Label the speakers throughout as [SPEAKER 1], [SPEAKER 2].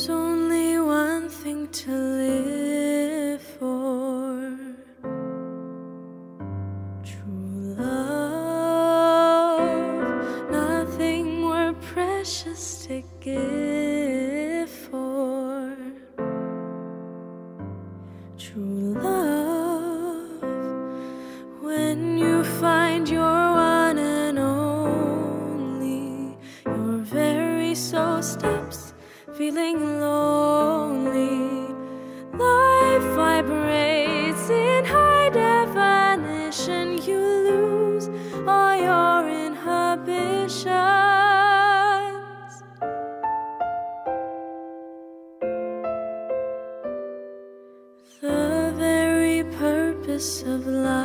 [SPEAKER 1] There's only one thing to live for. True love, nothing more precious to give for. True love. When you find your one and only, your very soul feeling lonely. Life vibrates in high definition. You lose all your inhibitions. The very purpose of life.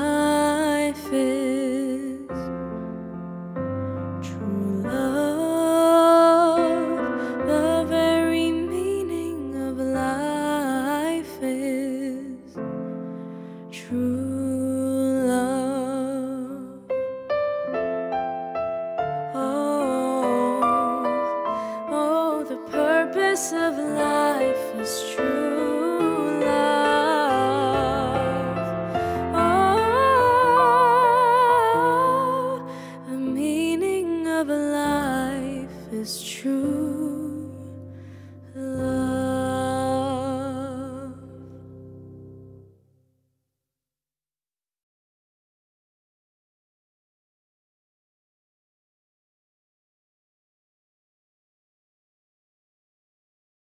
[SPEAKER 1] of life is true love. Oh, the meaning of life is true.